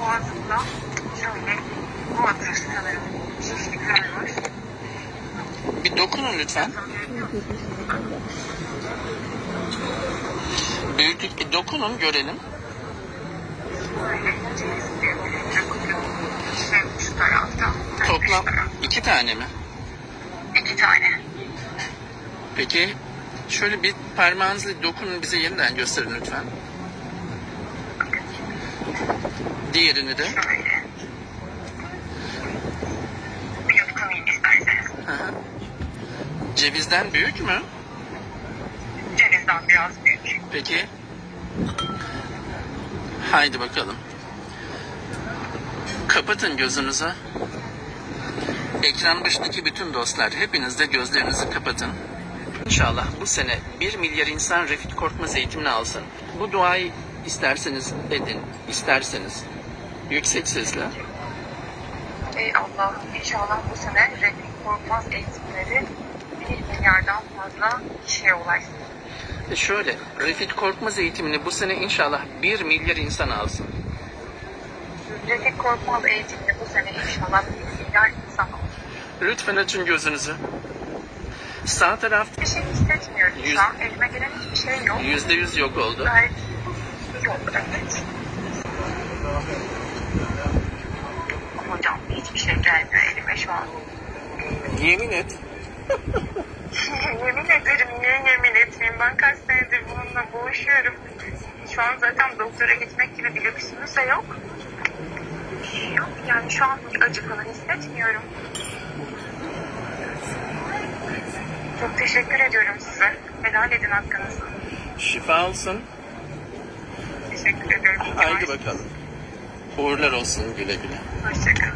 boğazımda şöyle water sanırım şişlikler var. Bir dokunun lütfen. Büyüklük bir dokunun görelim. Toplam iki tane mi? İki tane. Peki şöyle bir parmağınızla dokunun bize yeniden gösterin lütfen. Diğerini de. Şöyle. Bir yutkunayım isterseniz. Hı hı. Cevizden büyük mü? Cevizden biraz büyük. Peki. Haydi bakalım. Kapatın gözünüzü. Ekran başındaki bütün dostlar hepiniz de gözlerinizi kapatın. İnşallah bu sene 1 milyar insan Refit Korkmaz eğitimini alsın. Bu duayı isterseniz edin, isterseniz yüksek sesle. Ey Allah'ım inşallah bu sene Refik Korkmaz eğitimleri bir milyardan fazla kişiye ulaşsın. E şöyle, Refit Korkmaz eğitimini bu sene inşallah 1 milyar insan alsın. Refik Korkmaz eğitimini bu sene inşallah bir milyar insan olur. Lütfen açın gözünüzü. Sağ taraf Bir şey hissetmiyorum Yüz- şu an. Elime gelen hiçbir şey yok. yüzde yüz yok oldu. Gayet. Hocam hiçbir şey gelmiyor elime şu an. Yemin et. yemin ederim niye yemin etmeyeyim ben kaç senedir bununla boğuşuyorum. Şu an zaten doktora gitmek gibi bir lüksümüz de yok. Yok yani şu an acı falan hissetmiyorum. Çok teşekkür ediyorum size. Helal edin hakkınızı. Şifa olsun. Teşekkür ediyorum. Haydi bakalım. Uğurlar olsun güle güle. Hoşçakalın.